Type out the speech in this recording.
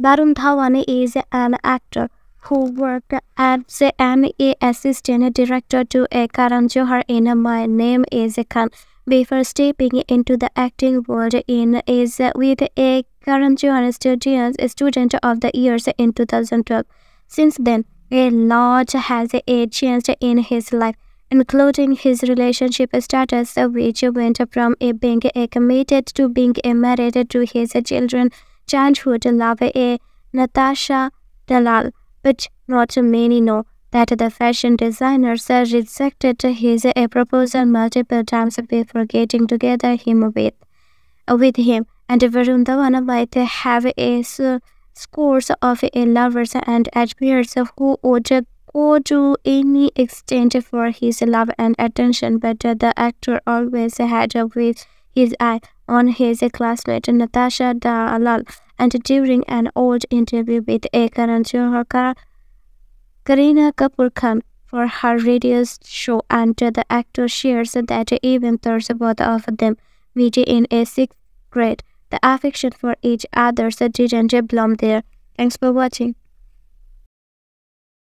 Varun Dhawan is an actor who worked as an assistant director to a Karan Johar in My Name is Khan before stepping into the acting world in is with a Karan Johar Studios Student of the Year in 2012. Since then, a lot has changed in his life, including his relationship status, which went from being a committed to being a married to his children childhood love a Natasha Dalal, but not many know that the fashion designers rejected his a proposal multiple times before getting together him with, with him. And Varun Dhawan might have a scores of lovers and admirers who would go to any extent for his love and attention, but the actor always had a with his eye on his classmate Natasha Dalal, and during an old interview with a Karan Johar, Kareena Kapoor Khan for her radio show, and the actor shares that even though both of them met in a sixth grade, the affection for each other didn't bloom there. Thanks for watching.